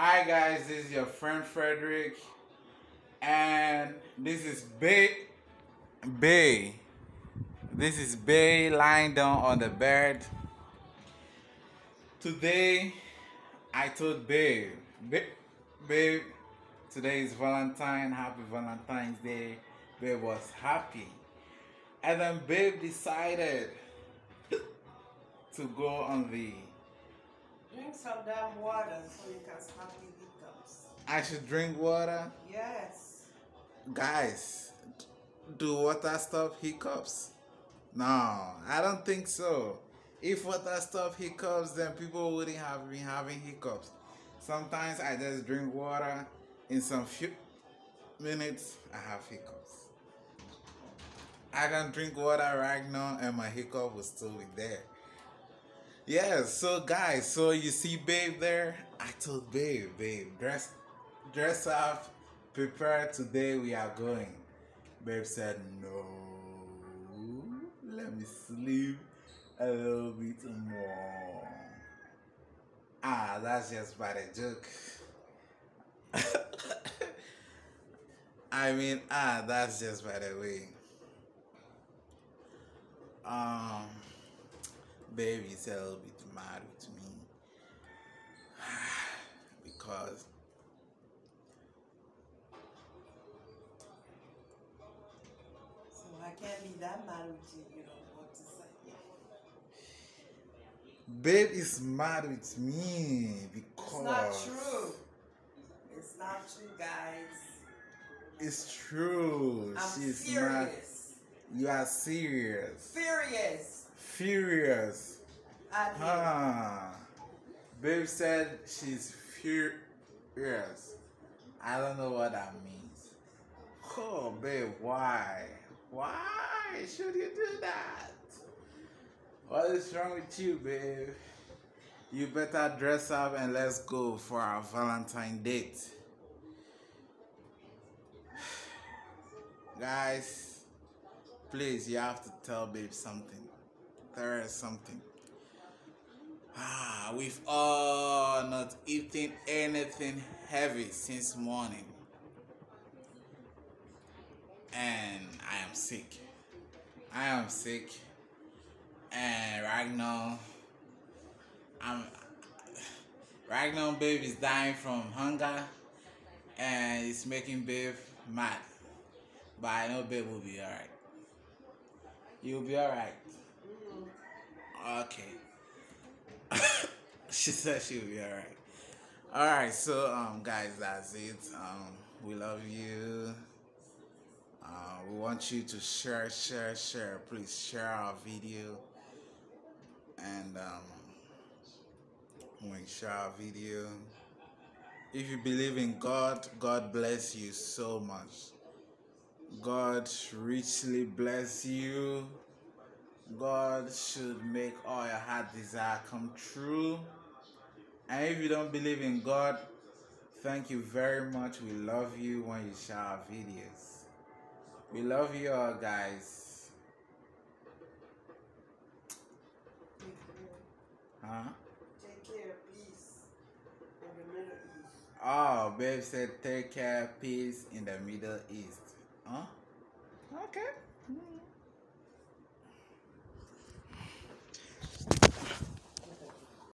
Hi guys, this is your friend Frederick, and this is Bay. Bay. This is Bay lying down on the bed. Today, I told Babe, babe today is Valentine. Happy Valentine's Day. Babe was happy, and then Babe decided to go on the Drink some damn water so you can stop the hiccups. I should drink water. Yes. Guys, do water stop hiccups? No, I don't think so. If water stop hiccups, then people wouldn't have been having hiccups. Sometimes I just drink water. In some few minutes, I have hiccups. I can drink water right now and my hiccup will still be there. Yeah, so guys, so you see Babe there? I told Babe, Babe, dress dress up, prepare today we are going. Babe said no. Let me sleep a little bit more. Ah, that's just by the joke. I mean, ah, that's just by the way. Um a little bit mad with me because So I can't be that mad with you, you know what to say. babe is mad with me because It's not true. It's not true, guys. It's true. I'm She's furious. mad. You are serious. Furious Furious. Huh. Babe said she's furious. I don't know what that means. Oh, babe, why? Why should you do that? What is wrong with you, babe? You better dress up and let's go for our Valentine date. Guys, please, you have to tell babe something. There is something. Ah, we've all not eaten anything heavy since morning. And I am sick. I am sick. And right now, I'm right now babe is dying from hunger and it's making babe mad. But I know babe will be alright. You'll be alright. Okay. she said she'll be alright. Alright, so um guys that's it. Um we love you. Uh, we want you to share, share, share. Please share our video. And um you share our video. If you believe in God, God bless you so much. God richly bless you. God should make all your heart desire come true. And if you don't believe in God, thank you very much. We love you when you share our videos. We love you all, guys. Huh? Take care, peace. In the Middle East. Oh, babe said take care, peace in the Middle East. Huh?